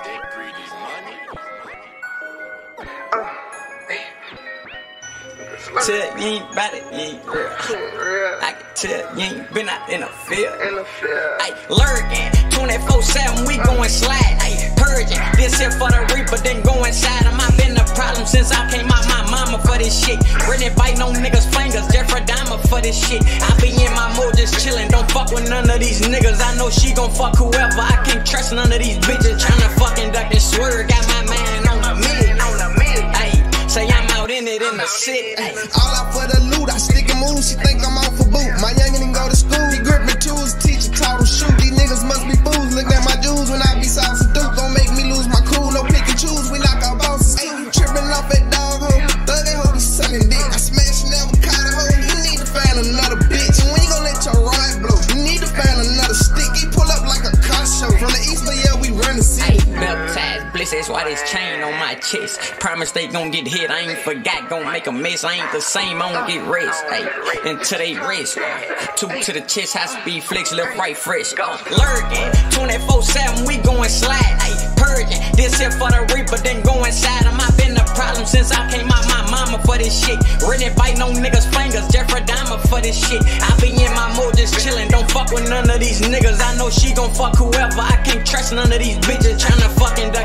Stick greedy money. Tell you ain't about it, you ain't real. I can tell you ain't been out in the field. In the field. Ay, lurking, 24 7, we going slide. Ay, purging, this here for the reaper, then go inside him. I've been the problem since I came out my mama for this shit. Really biting on niggas' fingers, Jeffrey Dahmer for this shit. I be in my mode just chillin', don't fuck with none of these niggas. I know she gon' fuck whoever. I can't trust none of these bitches tryna fucking out in it in the city. Ay. All out for the loot, I stick and move, she think I'm off for boot. My youngin' go to school, that's why this chain on my chest. Promise they gon' get hit, I ain't forgot, gon' make a mess. I ain't the same, I don't get rest. Ay, until they rest. Two to the chest, high speed flex, left, right, fresh. Uh, lurking, 24 7, we going slide. Ay, purging, this here for the reaper, then go inside him. I've been the problem since I came out my mama for this shit. Really biting on niggas' fingers, Jeffrey Dahmer for this shit. I be in my mood just chillin', don't fuck with none of these niggas. I know she gon' fuck whoever. I can't trust none of these bitches tryna fucking duck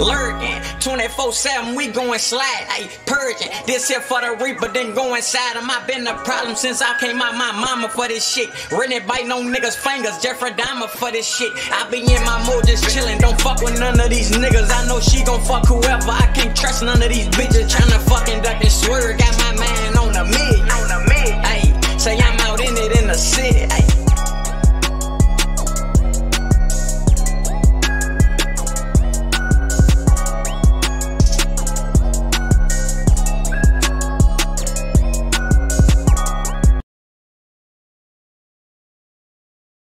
lurking, 24 7, we going slide. Ay, purging, this here for the reaper, then go inside him. I been the problem since I came out my mama for this shit. Really biting on niggas' fingers, Jeffrey Dahmer for this shit. I be in my mood just chillin', don't fuck with none of these niggas. I know she gon' fuck whoever. I can't trust none of these bitches tryna fucking duck and swerve.